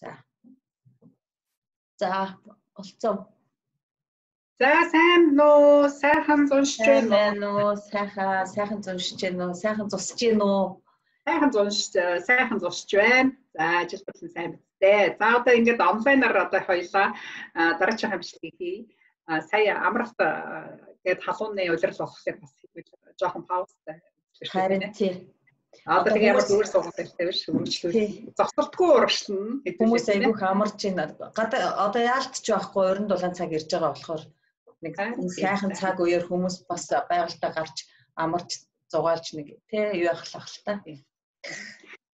За. За, болцоо. За сайн нөө сайхан зуншиж байна уу? Сайхан сайхан зуншиж байна уу? Сайхан зусж байна уу? Сайхан зунш сайхан зусж байна. За ажил болсон сайн бидтэй. За одоо ингээд онлайнаар одоо хоёлаа дараагийн хамжлыг хий. Сая амралт гээд халууны улирал болохыг бас жоохон паузтай. Харин тийм. Одоо тэгээ ямар зүгээр суугаад байлтай биш хөргөжлүүл. Зогсолтгүй урагшлна. Хүмүүс айгүйх амарч байна. Гадаа одоо яалтч байхгүй өрөнд дулаан цаг ирж байгаа болохоор нэг сайхан цаг үеэр хүмүүс бас байгальтаа гарч амарч зугаалж нэг тий юу ахлах л та.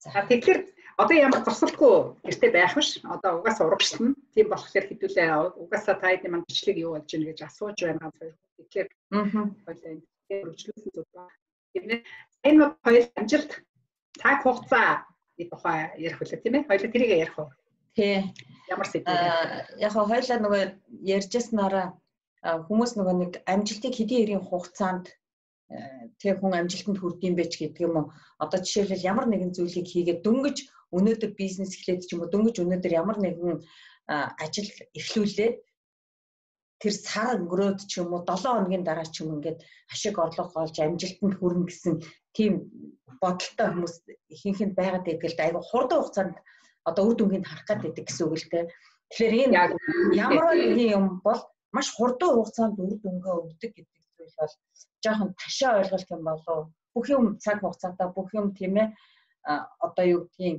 За тэгэхээр одоо ямар зогсолтгүй гэртээ байх биш. Одоо угаасаа урагшлна. Тийм болохоор хэдүүлээ угаасаа та хэдийн мандчлыг юу болж ийн гэж асууж байна. Тэгэхээр аа хоёлаа хөргөжлүүлсэн зүг ба. Тэгэхээр энэ хоёр амжилт цаг хугацаа тухай ярих үлээ тийм ээ. Хоёул тэрийг ярих уу? Тий. Ямар сэдв вэ? Яг хоёлаа нөгөө ярьжсанараа хүмүүс нөгөө нэг амжилтыг хэдийн эрийн хугацаанд тэг хүн амжилтанд хүрдэм ч гэдэг юм уу. Одоо жишээлбэл ямар нэгэн зүйлийг хийгээд дөнгөж өнөөдөр бизнес эхлээд ч юм уу дөнгөж өнөөдөр ямар нэгэн ажил эхлүүлээд тэр сар өнгөрөөд ч юм уу 7 хоногийн дараа ч юм ингээд ашиг орлого олж амжилтанд хүрнэ гэсэн тийм бодолтой хүмүүс ихэнх нь байгаад байдаг л да. Айгу хурдан хугацаанд одоо үр дүнгийг харах гэдэг гэсэн үг л дээ. Тэгэхээр энэ ямар нэгэн юм бол маш хурдан хугацаанд үр дүнгээ өгдөг гэдэг зүйл бол жоохон ташаа ойлголт юм болов бүх юм цаг хугацаатай бүх юм тийм ээ одоо юу гэдгийг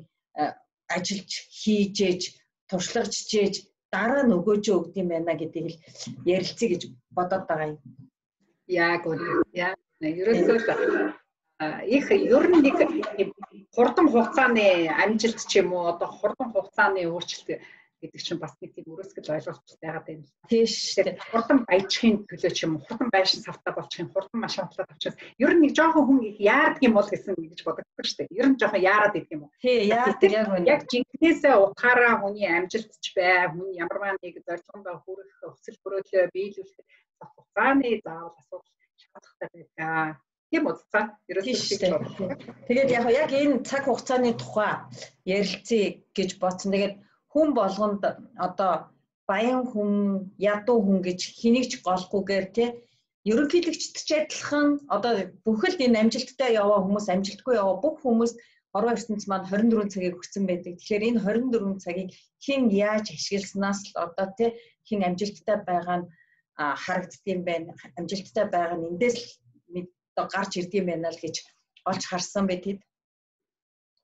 ажиллаж хийж ээж дараа нөгөөж өгд юм байна гэдгийг л ярилцъя гэж бодоод байгаа юм. Яг үнэ. Яг ерөөсөө их ер нь нэг хурдан хугацааны амжилт ч юм уу одоо хурдан хугацааны өөрчлөлт гэдэг чинь бас нэг тийм өрөөсгөл ойлголт байгаад байна. Тийш. Хурдан баяжхийн төлөө ч юм уу хурдан байшин савтаа болчихын хурдан машин автлаад авчихсан. Ер нь нэг жоохон хүн их яадаг юм бол гэсэн гэж бодогддог шүү дээ. Ер нь жоохон яарад идэг юм уу? Тий, яадаг яг үнэ. Яг жинкнээсээ утгаараа хүний амжилтч бай, хүн ямарваа нэг зорилгондоо хүрэх өсөл бүрөөлөө биелүүлэх хугацааны заавал асуудал шаардлагатай байдаг тийм утцаа ерөөсөө тэгээд яг яг энэ цаг хугацааны тухай ярилцъя гэж бодсон. Тэгээд хүн болгонд одоо баян хүн, ядуу хүн гэж хэнийг ч голгүйгээр тий ерөнхийлөгчд ч адилхан одоо бүхэл энэ амжилттай яваа хүмүүс амжилтгүй яваа бүх хүмүүс хорвоо ертөнц маань 24 цагийг өгсөн байдаг. Тэгэхээр энэ 24 цагийг хэн яаж ашигласнаас л одоо тий хэн амжилттай байгаа нь харагддсан байна. Амжилттай байгаа нь эндээс л гарч ирдэм байна л гэж олж харсан бэ тэд.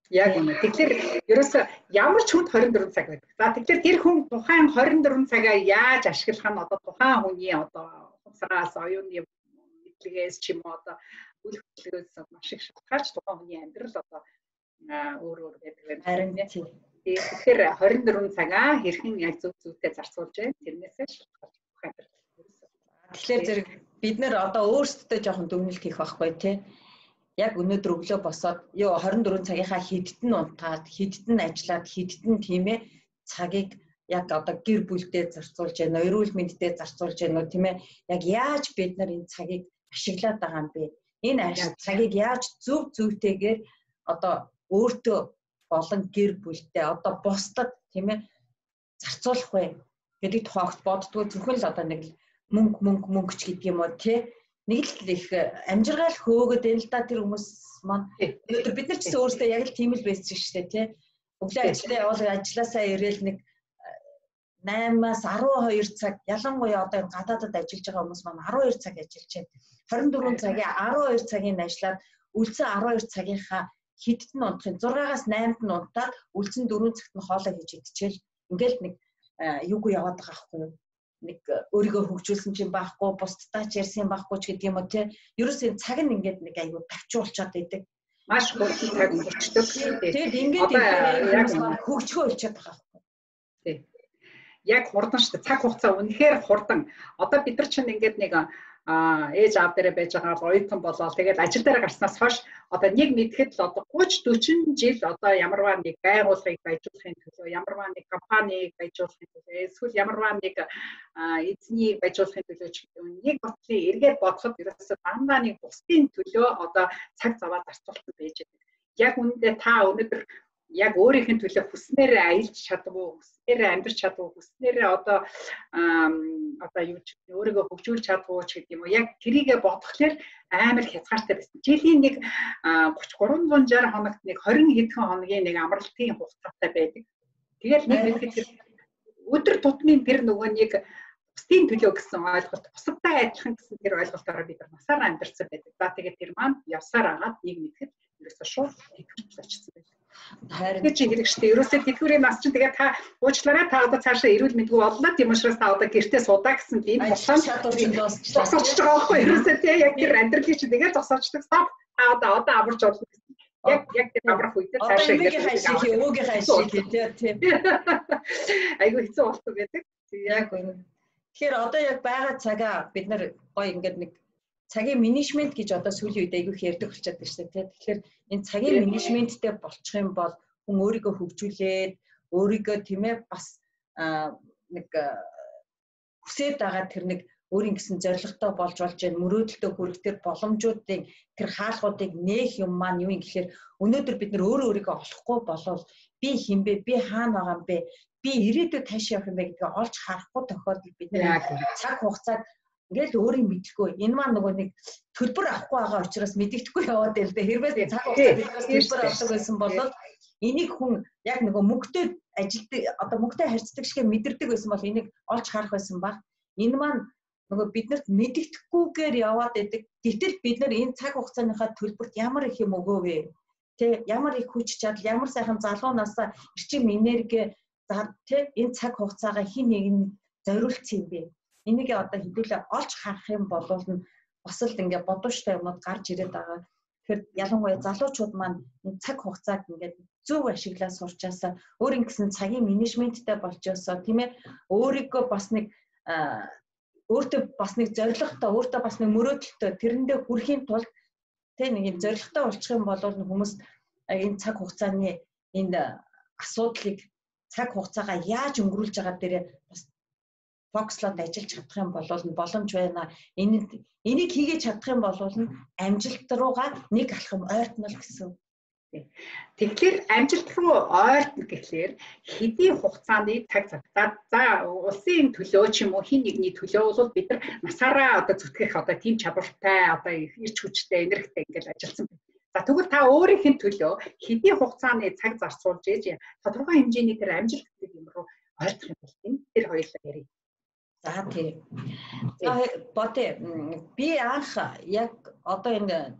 Яг үнэ. Тэгэхээр ерөөсө ямар ч хүнд 24 цаг байдаг. За тэгэхээр тэр хүн тухайн 24 цагаа яаж ашиглах нь одоо тухайн хүний одоо хувцраас оюуны мэдлэгээс ч юм уу одоо үйл хөдлөлөөс маш их шалтгаалж тухайн хүний амьдрал одоо өөр өөр байдаг байна. Харин тийм. Тэгэхээр 24 цагаа хэрхэн яг зөв зөвтэй зарцуулж байна. Тэрнээсээ шалтгаалж бүх амьдрал. Тэгэхээр зэрэг бид нэр одоо өөрсдөө жоохон дүгнэлт хийх байхгүй тий яг өнөөдөр өглөө босоод ёо 24 цагийнхаа хідтэн унтаад хідтэн ажиллаад хідтэн тийм ээ цагийг яг одоо гэр бүлдээ зарцуулж байна, эрүүл мэндэд зарцуулж байна тийм ээ яг яаж бид нар энэ цагийг ашиглаад байгаа юм бэ? Энэ цагийг яаж зөв зөвтэйгээр одоо өөртөө болон гэр бүлдээ одоо бусдад тийм ээ зарцуулах вэ? гэдэг тухайд боддгоо зөвхөн л одоо нэг мөнгө мөнгө мөнгө ч гэдэг юм уу тий нэг л их амжиргаал хөөгд энэ л да тэр хүмүүс маань өнөөдөр бид нар ч гэсэн өөрсдөө яг л тийм л байсан шүү дээ тий. Өглөө ажиллаа явал ажилласаа ирээл нэг 8-аас 12 цаг. Ялангуяа одоо энэ гадаадад ажиллаж байгаа хүмүүс маань 12 цаг ажиллаж байна. 24 цагийн 12 цагийн ажиллаад үлдсэн 12 цагийнхаа хідд нь унтахын 6-аас 8-д нь унтаад үлдсэн 4 цагт нь хоолоо хийж идчихэл. Ингээл нэг юугүй яваад байгаа байхгүй юу нэг өөрийгөө хөгжүүлсэн чинь байхгүй бусдтай ч ярьсан байхгүй ч гэдэг юм уу тий. Ерөөс энэ цаг нь ингээд нэг айгүй тавчуулчаад байдаг. Маш хурдан цаг өнгөрчдөг. Тэгэд ингээд яг хөгжгөө болчиход байгаа байхгүй. Тий. Яг хурдан шүү дээ. Цаг хугацаа үнэхээр хурдан. Одоо бид нар чинь ингээд нэг а ээж аав дээрээ байж байгаа оюутан болоод тэгээд ажил дээр гарснаас хойш одоо нэг мэдхэд л одоо 30 40 жил одоо ямарваа нэг байгууллагыг баяжуулахын төлөө ямарваа нэг компанийг баяжуулахын төлөө эсвэл ямарваа нэг эзнийг баяжуулахын төлөө ч гэдэг нь нэг бодлын эргээд бодоход ерөөсөө дандаа нэг бусдын төлөө одоо цаг заваа зарцуулсан байж байгаа. Яг үүндээ та өнөөдөр яг өөрийнх нь төлөө хүснээрээ аялж чадгүй, хүснээрээ амьдрч чадгүй, хүснээрээ одоо одоо юу ч өөрийгөө хөгжүүлж чадгүй ч гэдэг юм уу. Яг тэрийгэ бодглохлоор амар хязгаартай байсан. Жилийн нэг 30 360 хоногт нэг 20 хэдхэн хоногийн нэг амралтын хугацаатай байдаг. Тэгэл нэг хэд өдөр тутмын тэр нөгөө нэг бусдын төлөө гэсэн ойлголт бусадтай адилхан гэсэн тэр ойлголтоор бид нар насаар амьдарсан байдаг. За тэгээд тэр маань явсаар агаад нэг мэдэхэд ерөөсөө шууд тэтгэж очсон байдаг. Харин чи хэрэг штэ. Ерөөсөө тэтгэврийн нас чинь тэгээд та уучлаарай та одоо цаашаа эрүүл мэндгүй боллоо тийм учраас та одоо гэртээ суудаа гэсэн тийм болсон зогсоож байгаа байхгүй. Ерөөсөө тий яг тэр амьдралыг чи тэгээд зогсоочдаг. Та одоо одоо амарч болно гэсэн яг яг тэр амрах үедээ цаашаа хайшиг өвөгийн хайшиг тийм айгу хэцүү болсон байдаг. Яг үнэ. Тэгэхээр одоо яг байгаа цагаа бид нар гоё ингээд нэг цагийн менежмент гэж одоо сүүлийн үед айгүйх ярьдаг болчиход байна шүү дээ. Тэгэхээр энэ цагийн менежменттэй болчих юм бол хүн өөрийгөө хөгжүүлээд өөрийгөө тийм ээ бас нэг хүсээд байгаа тэр нэг өөрийн гэсэн зорилготой болж болж байна. Мөрөөдөлтөй хүрэх тэр боломжуудын тэр хаалгуудыг нээх юм маань юу юм гэхээр өнөөдөр бид нар өөрөө өөрийгөө олохгүй болвол би хинбэ би хаана байгаа юм бэ? Би ирээдүйд тааш явах юм бэ гэдгийг олж харахгүй тохиолдолд бид нар цаг хугацааг ингээл өөрийг мэдэхгүй энэ маань нөгөө нэг төлбөр авахгүй байгаа учраас мэддэхгүй яваад байл дээ хэрвээ цаг хугацаа төлбөр авдаг байсан бол энийг хүн яг нөгөө мөнгөтэй ажилтдаг одоо мөнгөтэй харьцдаг шиг мэдэрдэг байсан бол энийг олж харах байсан баг. Энэ маань нөгөө биднэрт мэддэхгүйгээр яваад байдаг. Гэтэл бид нар энэ цаг хугацааныхаа төлбөрт ямар их юм өгөөв тэ ямар их хүч чадал ямар сайхан залуунаас эрчим энерги тэ энэ цаг хугацаагаа хин нэг нь зориулсан юм бэ энийг одоо хэдүүлээ олж харах юм бол нь бас л ингээ бодвоштой юмуд гарч ирээд байгаа. Тэгэхээр ялангуяа залуучууд маань энэ цаг хугацааг ингээд зөв ашиглаад сурчаасаа өөрийн гэсэн цагийн менежменттэй болчоосоо тийм ээ өөрийгөө бас нэг өөртөө бас нэг зоригтой өөртөө бас нэг мөрөөдөлтөй тэрэндээ хүрэхийн тулд тэг нэг юм зоригтой болчих юм бол хүмүүс энэ цаг хугацааны энэ асуудлыг цаг хугацаагаа яаж өнгөрүүлж байгаа дээрээ бас фокслоод ажиллаж чадах юм бол боломж байна. Энэ энийг хийгээд чадах юм бол амжилт руугаа нэг алхам ойртнол гэсэн. Тэгэхээр амжилт руу ойртно гэхлээр хэдийн хугацааны цаг цагтаа за улсын төлөө ч юм уу хин нэгний төлөө бол бид нар насаараа одоо зүтгэх одоо тийм чадвартай одоо ирч хүчтэй энергитэй ингээд ажилласан байна. За тэгвэл та өөрийнх нь төлөө хэдийн хугацааны цаг зарцуулж ээж тодорхой хэмжээний тэр амжилт гэдэг юм руу ойртох юм бол энэ тэр хоёулаа ярив. За тийм. За бодё. Би анх яг одоо энэ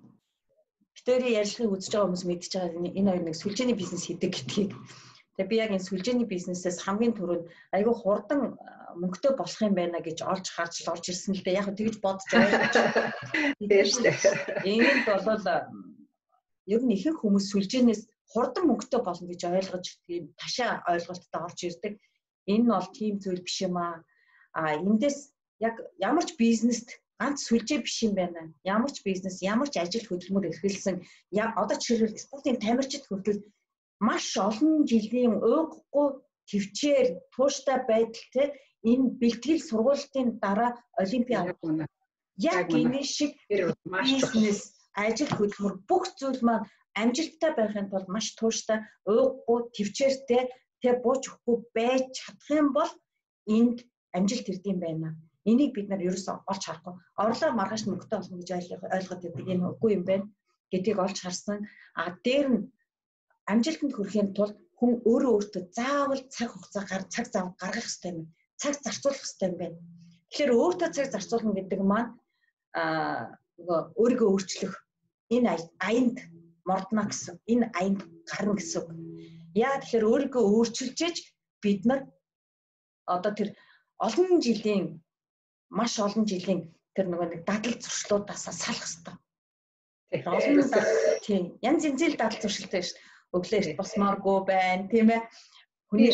битэрийн ярилцлагыг үзэж байгаа хүмүүс мэдчихэж байгаа энэ хоёр нэг сүлжээний бизнес хийдэг гэдгийг. Тэгээ би яг энэ сүлжээний бизнесээс хамгийн түрүүнд айгүй хурдан мөнгөтэй болох юм байна гэж олж харж л орж ирсэн л дээ. Яг тэгж бодож байгаа. Тийм шүү дээ. Энд бол ер нь ихэнх хүмүүс сүлжээнээс хурдан мөнгөтэй болно гэж ойлгож тийм ташаа ойлголттой орж ирдэг. Энэ нь бол тийм зүйл биш юм аа. А эндээс яг ямар ч бизнест ганц сүлжээ биш юм байна. Ямар ч бизнес, ямар ч ажил хөдөлмөр эрхэлсэн одоо жишээлбэл спортын тамирчид хүртэл маш олон жилийн ууггүй төвчээр тууштай байдал те энэ бэлтгэл сургуулийн дараа олимпиад. Яг энэ шиг бизнес ажил хөдөлмөр бүх зүйл маань амжилттай байхын тулд маш тууштай ууггүй төвчээртэй тэ бууж өгөхгүй байж чадах юм бол энд амжилт ирдэм байна Энийг бид нар ерөөсөө олж харахгүй. Орлоо маргааш мөнгөтэй болно гэж ойлгоод байдаг. Энэ үгүй юм байна гэдгийг олж харсан. А дээр нь амжилтанд хүрэхин тулд хүн өөрөө өөртөө заавал цаг хугацаа гар цаг зав гаргах хэрэгтэй юм. Цаг зарцуулах хэрэгтэй юм байна. Тэгэхээр өөртөө цаг зарцуулна гэдэг маань аа нөгөө өөрийгөө өөрчлөх энэ аянд мордно гэсэн. Энэ аянд гарна гэсэн. Яа тэгэхээр өөрийгөө өөрчилж бид нар одоо тэр олон жилийн маш олон жилийн тэр нөгөө нэг дадал зуршлуудаас салах хэрэгтэй. Олон тийм янз янзын дадал зуршилтай шүү дээ. Өглөө босмааргүй байна, тийм ээ. Хүний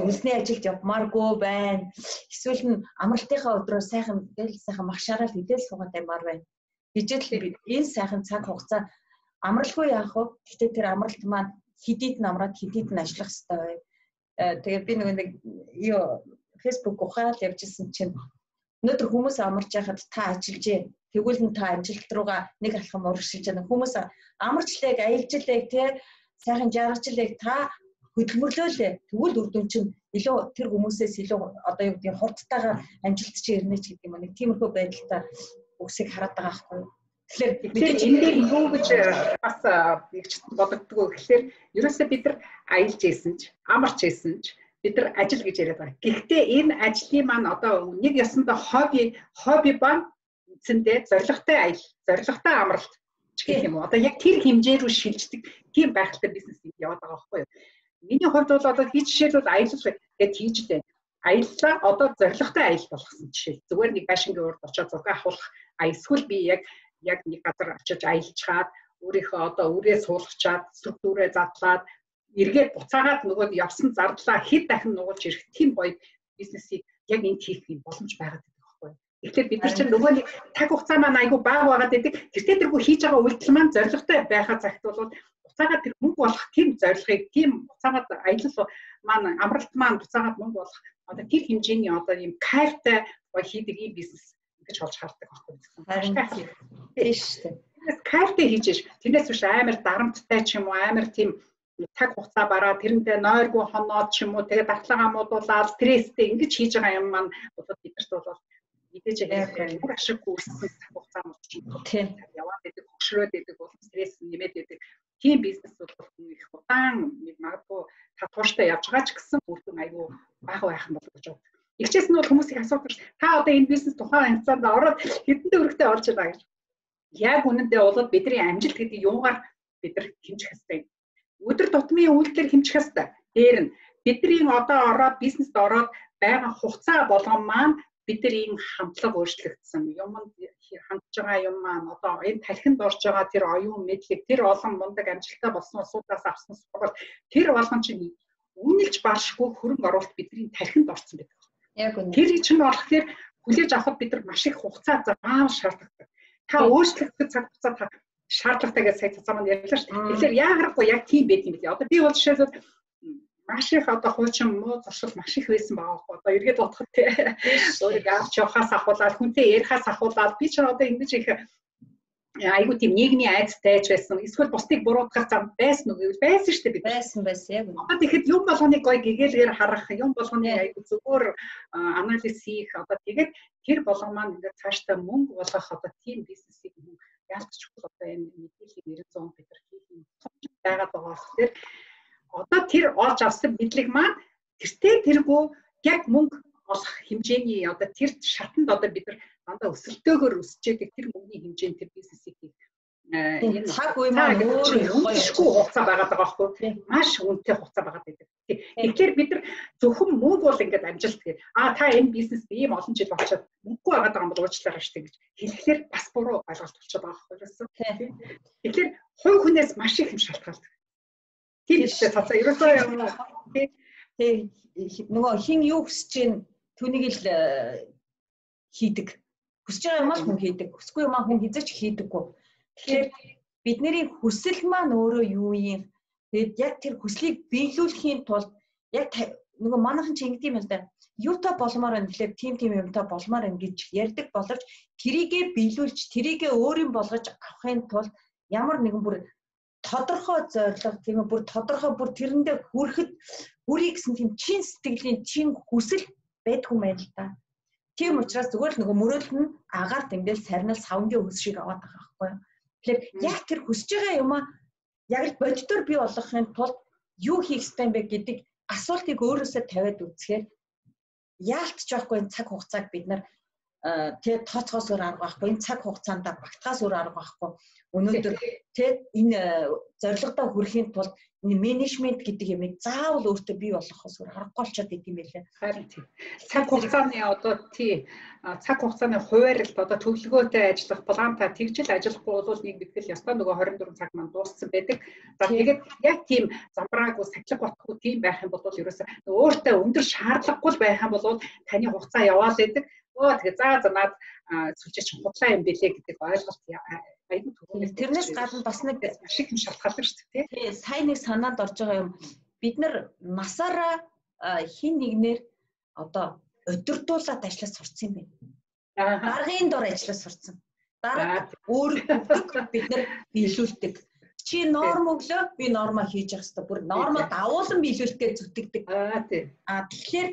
үлсний ажилд явмааргүй байна. Эсвэл нь амралтынхаа өдрөө сайхан дээл сайхан магшаараа л хідэл суугаад баймаар байна. Хижээл энэ сайхан цаг хугацаа амралгүй яах вэ? Гэтэ тэр амралт маань хидийд нь амраад хидийд нь ажиллах хэрэгтэй бай. Э, тэгээд би нөгөө нэг юу фэйсбુક ухаал явжсэн чинь өнөөдөр хүмүүс амарч яхад та ажиллажээ. Тэгвэл нь та амжилт руугаа нэг алхам урагшилж байгаа. Хүмүүс амарчлаг, аялжлаг тий сайхан жаргалчлаг та хөдөлмөрлөөлээ. Тэгвэл үр дүн чинь илүү тэр хүмүүсээс илүү одоо юу гэдэг хурдтайгаар амжилт чи ирнэ ч гэдэг юм. Нэг тиймэрхүү байдалтай үсийг хараад байгаа байхгүй юу? Тэгэхээр бид энэ дээр юу гэж бас ягч бодогдгоо гэхээр ерөөсөө бид нар аялж ийсэн ч амарч ийсэн ч бид нар ажил гэж яриад байгаа. Гэхдээ энэ ажлын маань одоо нэг ёсондоо хобби хобби ба үндсэндээ зоригтой аялал, зоригтой амралт гэх юм уу. Одоо яг тэр хэмжээ рүү шилждэг тийм байгальтай бизнес яваад байгаа байхгүй юу? Миний хувьд бол одоо хий жишээлбэл аялал гэд хийж дээ. Аяллаа одоо зоригтой аялал болгосон жишээ. Зүгээр нэг байшингийн урд очиод зураг авах а эсвэл би яг яг нэг газар очиж аялчаад өөрийнхөө одоо үрээ суулгачаад структурээ задлаад эргээд буцаагаад нөгөө явсан зардлаа хэд дахин нугалж ирэх тийм гоё бизнесийг яг энд хийх юм боломж байгаа байхгүй. Тэгэхээр бид нар чинь нөгөө нэг таг хугацаа маань айгүй бага байгаад байдаг. Тэртээ тэргүй хийж байгаа үйлдэл маань зоригтой байхад цагт бол буцаагаад тэр мөнгө болох тийм зорилгыг тийм буцаагаад аялал маань амралт маань буцаагаад мөнгө болох одоо тэр хэмжээний одоо ийм кайфтай гоё хийдэг ийм бизнес гэж болж хардаг байхгүй. Харин тийм шүү дээ. Кайфтай хийж. Тэрнээс биш амар дарамттай ч юм уу амар тийм цаг хугацаа бараа тэрнтэй нойргүй хоноод ч юм уу тэгээд батлагаа модуулаад стресстэй ингэж хийж байгаа юм маань болоод бидэрт бол мэдээж яг ашиггүй үрсэн цаг хугацаа мод ч юм уу тийм яваад байдаг хөгшрөөд байдаг бол стресс нэмээд байдаг тийм бизнес бол их удаан магадгүй татвартай явж байгаа ч гэсэн үр дүн аюу бага байх юм болов гэж боддог. Игчээс нь бол хүмүүсийг асуудаг та одоо энэ бизнес тухайн хянцаанд ороод хэдэн төгрөгтэй орж байгаа гэж. Яг үнэндээ бол бидний амжилт гэдэг юугаар бид нар хэмжих хэрэгтэй өдөр тутмын үйлдэлээр хэмжих хэвээр. Дээр нь бидний одоо ороод бизнест ороод байгаа хугацаа болгон маань бидний хамтлаг өөрчлөгдсөн юмд хандж байгаа юм маань одоо энэ тархинд орж байгаа тэр оюун мэдлэг тэр олон мундаг амжилттай болсон улсуудаас авсан сургал тэр болгон чинь үнэлж баршгүй хөрөнгө оруулалт бидний тархинд орсон байдаг. Яг үнэ. Тэр чинь болохоор хүлээж авахд бид нар маш их хугацаа заавал шаардлагатай. Та өөрчлөгдөх цаг хугацаа та шаардлагатай гэж сая цацаа маань ярьлаа шүү дээ. Тэгэхээр яагаад яг тийм байт юм бэ? Одоо би бол жишээлбэл маш их одоо хуучин муу зуршил маш их байсан байгаа байхгүй. Одоо эргээд бодоход тий өөрийг авч явахаас ахуулаад хүнтэй ярихаас ахуулаад би ч одоо ингэж их айгуу тийм нийгмийн айдтай ч байсан. Эсвэл бусдыг буруутгах зам байсан уу гэвэл байсан шүү дээ би. Байсан байсан яг үнэ. Одоо тэгэхэд юм болгоныг гой гэгээлгээр харах юм болгоны айгуу зүгээр анализ хийх. Одоо тэгээд тэр болгон маань ингээд цаашдаа мөнгө болгох одоо тийм бизнесийг яалтчгүй одоо энэ мэдээллийн 900 бид нар хийх юм байгаад байгаа болохоор одоо тэр олж авсан мэдлэг маань тэртээ тэргүй яг мөнгө олох хэмжээний одоо тэр шатанд одоо бид нар дандаа өсөлтөөгөр өсөж байгаа тэр мөнгөний хэмжээнд тэр бизнесийг энэ цаг үе маань үнэшгүй хугацаа байгаа даа байхгүй маш үнэтэй хугацаа байгаа гэдэг. Тэгэхээр бид нар зөвхөн мөнгө бол ингээд амжилт гэх. А та энэ бизнест ийм олон жил болчиход мөнгөгүй байгаа даа бол уучлаарай штэ гэж. Хэлэхээр бас буруу ойлголт болчиход байгаа байхгүй юу? Тэгэхээр хувь хүнээс маш их юм шалтгаалдаг. Тийм ихтэй цацаа ерөөсөө юм тий. Нөгөө хин юу хүсэж чинь түүнийг л э, хийдэг. Хүсэж байгаа юм аа хүн хийдэг. Хүсэхгүй юм аа хүн хизээч хийдэггүй Тэгэхээр бидний хүсэл маань өөрөө юу юм? Тэгээд яг тэр хүслийг биелүүлэхийн тулд яг нөгөө манайхан чи ингэдэм юм да. Юутай болмоор байна гэхлээр тим тим юмтай болмоор байна гэж ярьдаг боловч трийгээ биелүүлж трийгээ өөрийн болгож авахын тулд ямар нэгэн бүр тодорхой зорилго тийм ээ бүр тодорхой бүр тэрэндээ хүрэхэд бүрий гэсэн тийм чин сэтгэлийн чин хүсэл байдгүй юм байна л да. Тийм учраас зүгээр л нөгөө мөрөөл нь агаар тэмдээл сарнил савнгийн үс шиг аваад байгаа байхгүй юу? Тэгэхээр яг тэр хүсэж байгаа юмаа яг л бодитоор бий болгохын тулд юу хийх ёстой юм бэ гэдэг асуултыг өөрөөсөө тавиад үзэхээр яалтч байхгүй цаг хугацааг бид нар тэгээ тооцоос өөр арга байхгүй энэ цаг хугацаанд багтахаас өөр арга байхгүй өнөөдөр тэ энэ зорилгодоо хүрэхийн тулд энэ менежмент гэдэг юмыг заавал өөртөө бий болгохоос өөр аргагүй болчиход идэв юм байлээ. Харин тийм. Цаг хугацааны одоо тий цаг хугацааны хуваарлт одоо төлөвлөгөөтэй ажиллах плантай тэгжил ажиллахгүй бол нэг битгэл ёстой нөгөө 24 цаг маань дууссан байдаг. За тэгээд яг тийм замбраагүй сахилга батхгүй тийм байх юм бол ерөөсөө өөртөө өндөр шаардлагагүй байх юм бол таны хугацаа яваал байдаг. Өө тэгээ за за наад сүлжээ чинь худлаа юм бэлээ гэдэг ойлголт айгүй төгөөл. Тэрнээс гадна бас нэг ашиг юм шалтгаалдаг шүү дээ. Тий, сайн нэг санаанд орж байгаа юм. Бид нар насаараа хин нэгнэр одоо өдөрдуулаад ажиллаж сурцсан юм байна. Даргын дор ажиллаж сурцсан. Дараа өөрөөр бид нар биелүүлдэг. Чи норм өглөө би нормаа хийж явах хэрэгтэй. Бүр нормаа давуулан биелүүлэхтэй зүтгэдэг. Аа тий. Аа тэгэхээр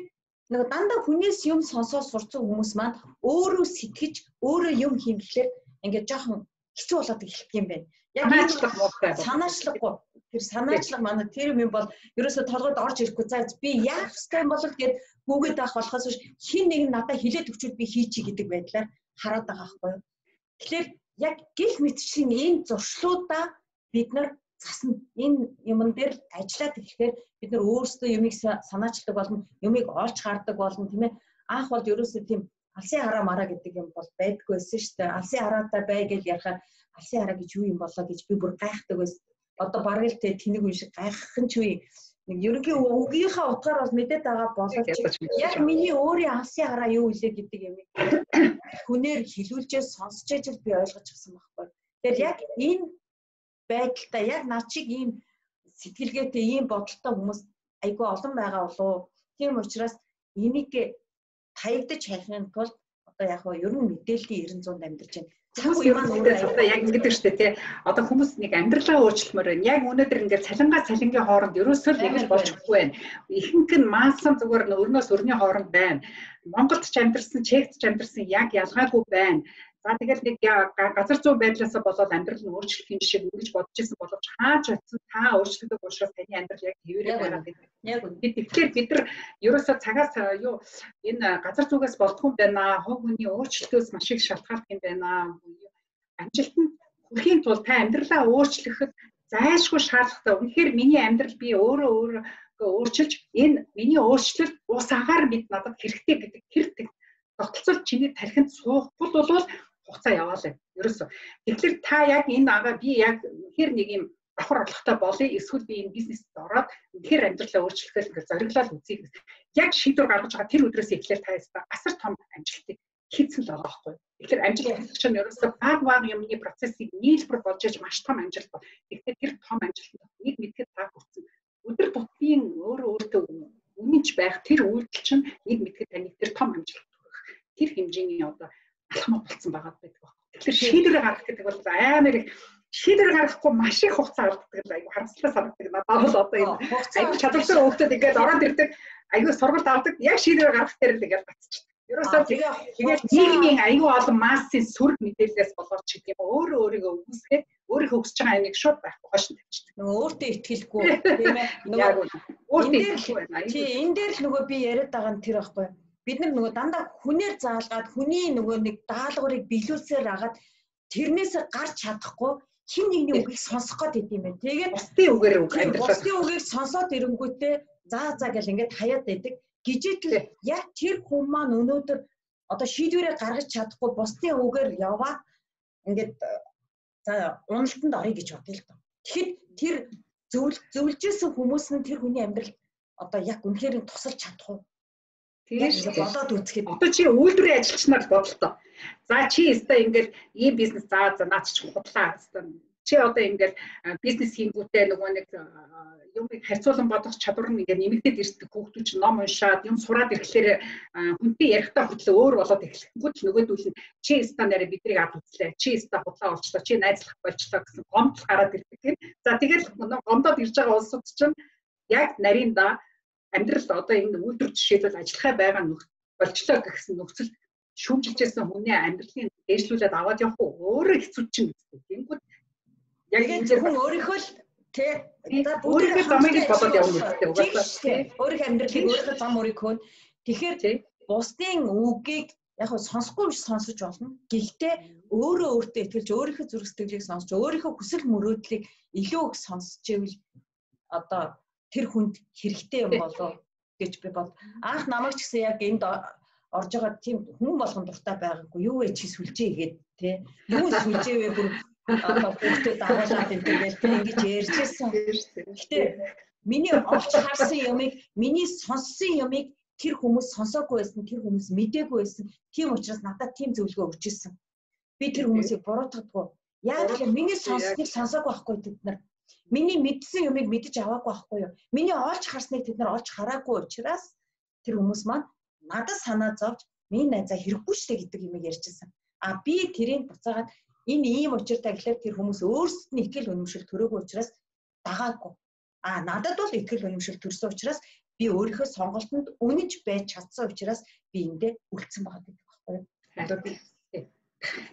нөгөө дандаа хүнээс юм сонсоод сурцсан хүмүүс маань өөрөө сэтгэж өөрөө юм хийхлээр ингээд жоохон хэцүү болоод эхэлдэг юм байна. Яг санаачлах муутай. Санаачлахгүй. Тэр санаачлах манай тэр юм бол ерөөсө толгойд орж ирэхгүй. За би яах ёстой юм бол гээд гүгээд авах болохоос хин нэг нь надад хилээд өгчүүд би хийчих гэдэг байдлаар хараад байгаа байхгүй юу. Тэгэхээр яг гих мэтчлийн энэ зуршлуудаа бид нар засна. Энэ юмн дээр ажиллаад ирэхээр бид нар өөрсдөө юмыг санаачлагдаг болно юмыг олж хардаг болно тийм ээ. Анх бол ерөөсөө тийм алсын хараа мараа гэдэг юм бол байдгүй байсан шүү дээ. Алсын хараатай бай гэж ярихаар алсын хараа гэж юу юм болоо гэж би бүр гайхдаг байсан. Одоо бараг л тэ тэнэг үе шиг гайхах нь ч үе. Нэг ерөнхий үгийнхаа утгаар бол мэдээд байгаа боловч яг миний өөрийн алсын хараа юу илээ гэдэг юм хүнээр хилүүлжээ сонсчээж л би ойлгож авсан байхгүй. Тэгэхээр яг энэ байдалтай яг над чиг ийм сэтгэлгээтэй ийм бодолтой хүмүүс айгүй олон байгаа болов. Тийм учраас энийг таягдж хайхын тулд одоо яг нь ер нь мэдээллийн 900-д амьдарч байна. Цаг үе маань өөрөө яг ингэдэг шүү дээ тий. Одоо хүмүүс нэг амьдралаа өөрчлөмөр байна. Яг өнөөдөр ингээд цалингаа цалингийн хооронд ерөөсөө л ингэж болчихгүй байна. Ихэнх нь маасан зүгээр нь өрнөөс өрний хооронд байна. Монголд ч амьдарсан, Чехт ч амьдарсан яг ялгаагүй байна. За тэгэл нэг газар зүүн байдлаас болоод амьдрал нь өөрчлөх юм шиг ингэж бодож исэн боловч хаач очсон та өөрчлөгдөг учраас таны амьдрал яг хэвээрээ байгаа гэдэг. Яг үнэ. Тэгэхээр бид нар ерөөсөө цагаас юу энэ газар зүгээс болдгүй юм байна. Хог хүний өөрчлөлтөөс маш их шалтгаалт юм байна. Амжилтанд хүрэхийн тулд та амьдралаа өөрчлөхөд зайлшгүй шаардлагатай. Үнэхээр миний амьдрал би өөрөө өөрөө өөрчилж энэ миний өөрчлөлт ус агаар бид надад хэрэгтэй гэдэг тэр тогтолцол чиний тархинд суухгүй бол хугацаа яваалаа. Ерөөсөө. Тэгэхээр та яг энэ агаа би яг хэр нэг юм давхар орлоготой болъё эсвэл би энэ бизнест ороод үнэхээр амьдралаа өөрчлөхөөс ингээд зориглол үзье. Яг шийдвэр гаргаж байгаа тэр өдрөөс эхлээл та ястаа асар том амжилтыг хийцэн л байгаа байхгүй. Тэгэхээр амжилт гэдэг чинь ерөөсөө баг баг юмны процессыг нийлбэр болж иж маш том амжилт бол. Тэгэхээр тэр том амжилтанд нэг мэдхэд та хүрсэн. Өдөр тутмын өөрөө өөртөө үнэнч байх тэр үйлдэл чинь нэг мэдхэд таны тэр том амжилт төрөх. Тэр хэмжээний одоо алхам болцсон байгаа байдаг байна. Тэгэхээр шийдвэр гаргах гэдэг бол амар их шийдвэр гаргахгүй маш их хугацаа алддаг л айгу харамслаа санагддаг. Надад бол одоо энэ айгу чадвартай хүмүүсд ингээд ороод ирдэг айгу сургалт авдаг яг шийдвэр гаргах дээр л ингээд бацчихдаг. Ерөөсөө тэгээд нийгмийн айгүй олон массын сүрэг мэдээлэлээс болоод ч гэдэг юм өөрөө өөрийгөө үгүйсгээд өөрийнхөө өсөж байгаа амийг шууд байхгүй хошин тавьчихдаг. Нөгөө өөртөө итгэлгүй тийм ээ. Нөгөө өөртөө итгэлгүй байна. Тий энэ дээр л нөгөө би яриад байгаа нь тэр байхгүй бид нар нөгөө дандаа хүнээр заалгаад хүний нөгөө нэг даалгаврыг биелүүлсээр агаад тэрнээс гарч чадахгүй хин нэгний үгийг сонсох гээд идэм байх. Тэгээд бусдын үгээр үг амьдралаа бусдын үгийг сонсоод ирэнгүүтээ заа заа гэл ингээд хаяад байдаг. Гижээтэл яг тэр хүн маань өнөөдөр одоо шийдвэрээ гаргаж чадахгүй бусдын үгээр яваад ингээд за уналтанд орё гэж бодъё л доо. Тэгэхэд тэр зөвл зөвлөжсэн хүмүүс нь тэр хүний амьдрал одоо яг үнэхээр тусалж чадах уу? Тэгээд болоод үзэхэд одоо чи үйлдвэрийн ажилчнаар бодлоо. За чи өстой ингээл ийм бизнес заа за наач чи худлаа өстой. Чи одоо ингээл бизнес хийнгүүтээ нөгөө нэг юмыг харьцуулан бодох чадвар нь ингээд нэмэгдээд ирдэг. Хүүхдүүд чинь ном уншаад юм сураад ирэхлээр хүнтэй ярихдаа хөтлөө өөр болоод эхлэхгүйт нөгөөдүүл нь чи ста нэрэ биднийг ад үзлээ. Чи ста худлаа олчлоо. Чи найзлах болчлоо гэсэн гомдол гараад ирдэг тийм. За тэгэл гомдоод ирж байгаа улсууд чинь яг нарийнда амьдрал одоо энэ үйлдвэр жишээлбэл ажиллахаа байгаа нөх болчлоо гэсэн нөхцөл шүүмжилжсэн хүний амьдралын дээшлүүлээд аваад явах өөрөө хэцүү чинь гэдэг. Тэнгүүд яг энэ зөвхөн өөрийнхөө л тий өөрийнхөө замыг л бодоод явна гэдэг угаасаа өөрийнхөө амьдралыг өөрийнхөө зам өөрийнхөө тэгэхээр бусдын үгийг яг хөө сонсохгүй биш сонсож болно. Гэхдээ өөрөө өөртөө итгэж өөрийнхөө зүрх сэтгэлийг сонсож өөрийнхөө хүсэл мөрөөдлийг илүү их сонсч ивэл одоо тэр хүнд хэрэгтэй юм болов гэж би бод. Анх намайг ч гэсэн яг энд орж байгаа тийм хүн болгон дуртай байгаагүй. Юу вэ чи сүлжээ игээд те. Юу сүлжээ вэ бүр бүгдээ дагуулад энэ тэгэл те ингэж ярьжсэн. Гэтэ миний олж харсан юмыг, миний сонссон юмыг тэр хүмүүс сонсоогүй байсан, тэр хүмүүс мдээгүй байсан. Тийм учраас надад тийм зөвлөгөө өгч ирсэн. Би тэр хүмүүсийг буруутгадаггүй. Яг л миний сонссныг сонсоогүй байхгүй тэд нар. Миний мэдсэн юмыг мэдэж аваагүй байхгүй юу? Миний олж харсныг тэд нар олж хараагүй учраас тэр хүмүүс маань надад санаа зовж миний найзаа хэрэггүй штэ гэдэг юмыг ярьчихсан. А би тэрийг буцаагаад Энэ ийм учиртай гэхэлэр тэр хүмүүс өөрсдөд нь ихтгэл үнэмшил төрөөгүй учраас дагаагүй. А надад бол ихтгэл үнэмшил төрсөн учраас би өөрийнхөө сонголтонд үнэж байж чадсан учраас би эндээ үлдсэн байгаа гэдэг байхгүй юу?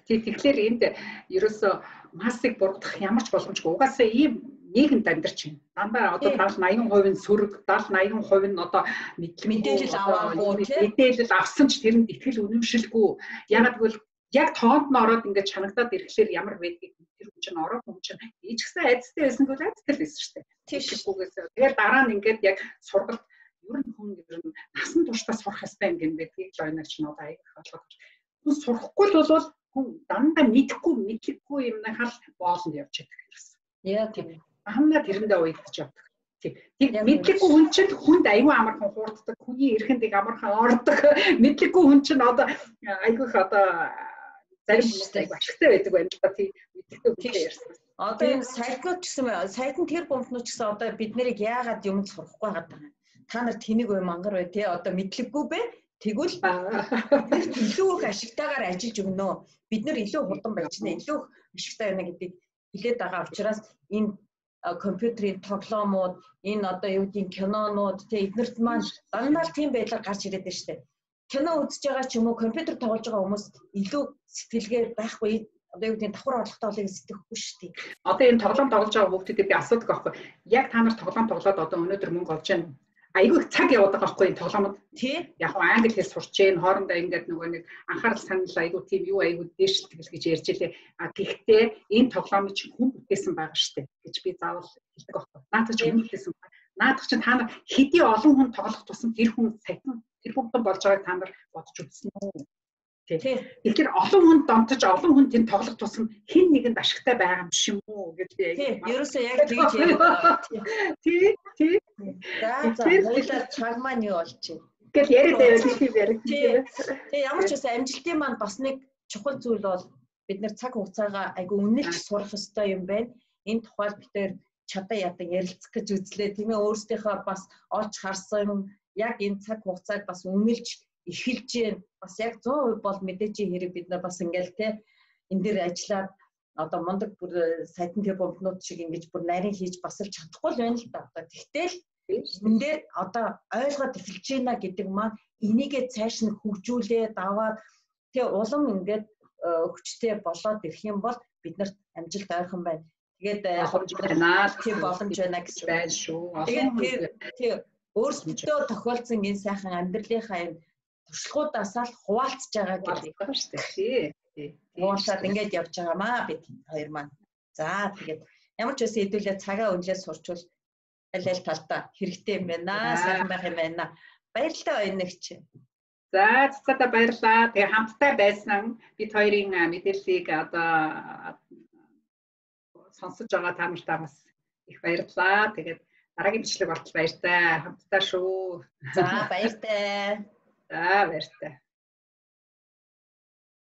Тий тэгэхээр энд ерөөсөө массыг бургадах ямар ч боломжгүй. Угаасаа ийм нийгэмд амьдарч байна. Дандаа одоо 70 80% нь сөрөг, 70 80% нь одоо мэдээлэл аваагүй, мэдээлэл авсан ч тэрэнд итгэл үнэмшилгүй. Ягаад гэвэл яг тоонд нь ороод ингээд чанагдаад ирэхлээр ямар байдгийг тэр хүн чинь ороо хүн чинь ээж гисэн айцтай байсан бол айцтай л байсан шүү дээ. Тийшгүйгээс. Тэгэхээр дараа нь ингээд яг сургалт ер нь хүн ер нь насан туршдаа сурах хэрэгтэй юм гэдгийг л ойнооч нь одоо аяг болгоод. Хүн сурахгүй л бол хүн дандаа мэдхгүй мэдлэггүй юмнахаар боолнд явж байдаг гэсэн. Яа тийм. Хамнаа тэрэндээ уйдчих явдаг. Тийм. Тэг мэдлэггүй хүн чинь хүнд аюу амархан хуурддаг, хүний эрхэндийг амархан ордог. Мэдлэггүй хүн чинь одоо айгүйх одоо зарим хүмүүстэй ашигтай байдаг байна л да. Тийм мэдлэггүй хүн ярьсан. Одоо энэ сайтнууд ч гэсэн сайтн тэр бомбнууд ч гэсэн одоо бид нарыг яагаад юмд сурахгүй байгаа даа. Та нар тэнийг бай мангар бай тий одоо мэдлэггүй бэ Тэгвэл илүү их ашигтайгаар ажиллаж өгнө. Бид нар илүү хурдан байж нэ, илүү их ашигтай байна гэдгийг хэлээд байгаа учраас энэ компьютерийн тоглоомууд, энэ одоо юу гэдгийг кинонууд тий эднэрт маань дандаа тийм байдлаар гарч ирээд байна шүү дээ. Кино үзэж байгаа ч юм уу, компьютер тоглож байгаа хүмүүс илүү сэтгэлгээр байхгүй одоо юу гэдэг давхар орлоготой болыг сэтгэхгүй шүү дээ. Одоо энэ тоглоом тоглож байгаа хүмүүстэй би асуудаг байхгүй. Яг та нар тоглоом тоглоод одоо өнөөдөр мөнгө олж байна айгүй цаг яваад байгаа байхгүй тоглоомод тий. Яг нь англи хэл сурч जैन хоорондоо ингээд нөгөө нэг анхаарал санал айгүй тийм юу айгүй дээшлтгэл гэж ярьж илээ. А гэхдээ энэ тоглоомыг чи хүн бүтээсэн байгаа штэ гэж би заавал хэлдэг байхгүй. Наадах чи хүн бүтээсэн наадах чи та нар хэдий олон хүн тоглох тусам тэр хүн сайтан тэр бүхэн болж байгааг та нар бодож үзсэн. үү тий. Тэгэхээр олон хүнд донтож олон хүн тэнд тоглох тусам хэн нэгэнд ашигтай байгаа юм шиг юм уу гэж би яг Тий, ерөөсөө яг тэгж яриад байгаа. Тий, тий. За за хоёлаа чармаа юу болчих. Тэгэл яриад байвал тийм яриг. Тий. Тэгээ ямар ч байсан амжилтын маань бас нэг чухал зүйл бол бид нэр цаг хугацаагаа айгу үнэлж сурах ёстой юм байна. Энэ тухайд бид нэр чадаа ядан ярилцах гэж үзлээ. Тийм ээ өөрсдийнхөө бас олж харсан яг энэ цаг хугацааг бас үнэлж эхэлж байна. Бас яг 100% бол мэдээж хэрэг бид нар бас ингээл те энэ дээр ажиллаад одоо мундаг бүр э, сайтан тэр бомбнууд шиг ингэж бүр нарийн хийж бас л чадахгүй л байна л да. Одоо тэгтэл энэ дээр одоо ойлгоод эхэлж байна гэдэг маань энийгээ цааш нь хөгжүүлээ даваад тэг улам ингээд э, хүчтэй болоод ирэх юм бол биднэрт амжилт ойрхон байна. Тэгээд э, боломж байна. Тийм боломж байна гэсэн байна шүү. Тэгээд тэр өөрсдөө тохиолдсон энэ сайхан амьдралынхаа энэ туршлагуудаасаа л хуваалцж байгаа гэдэг байна шүү дээ. Тий. Уулаад ингэж явж байгаамаа бид хоёр маань. За тэгээд ямар ч байсан хэдүүлээ цагаа өнлөөс сурчвал аль аль талдаа хэрэгтэй юм байна. Сайн байх юм байна. Баярлалаа ойногч. За цацата баярлаа. Тэгээ хамтдаа байсан бид хоёрын мэдээллийг одоо сонсож байгаа та нартай бас их баярлалаа. Тэгээд дараагийн бичлэг болтол баяртай. Хамтдаа шүү. За баяртай. За баяртай.